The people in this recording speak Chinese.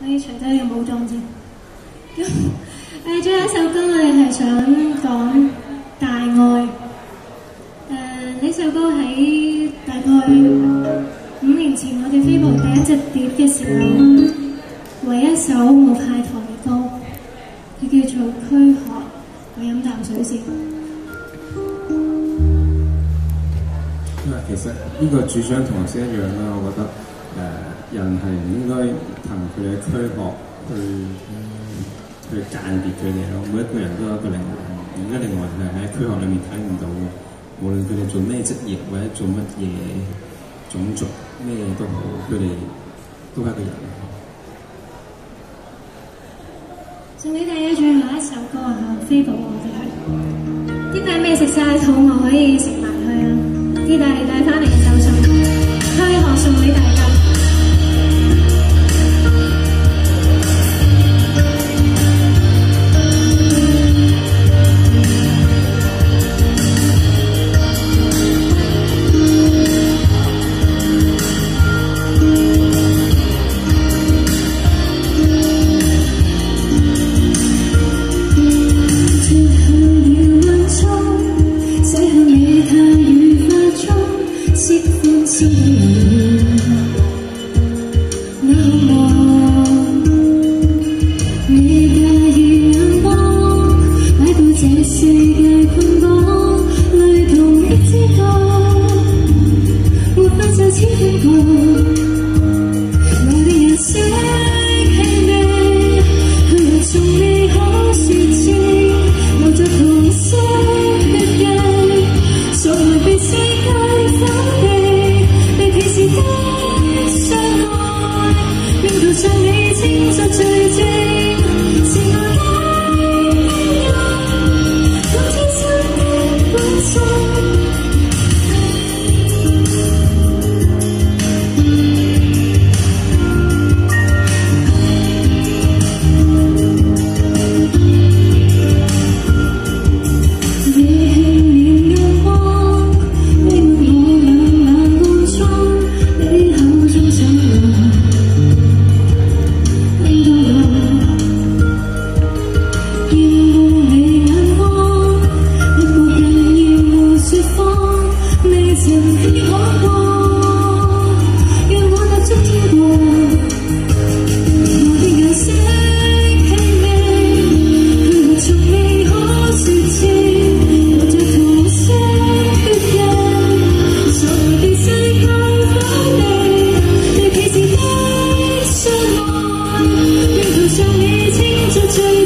可以除低個武裝先。咁 誒，最後一首歌我哋係想講大愛。誒呢首歌喺大概五年前我哋飛步第一隻碟嘅時候，唯一首冇派台嘅歌，佢叫做《軀殼》。我飲啖水先。其實呢個主張同頭先一樣啦，我覺得誒、人係唔應該憑佢嘅軀殼去、去間別佢哋咯。每一個人都有一個靈魂，而家靈魂係喺軀殼裏面睇唔到嘅。無論佢哋做咩職業或者做乜嘢種族咩都好，佢哋都係一個人。送俾大家最後一首歌啊！飛步我哋係啲大咩食晒肚我可以食埋佢啊！意大利帶翻嚟嘅手信，惜歡笑眼望，你駕馭眼光，擺到這世界困港，淚同一知覺，沒法就此輕狂，來年人生。see 清楚最。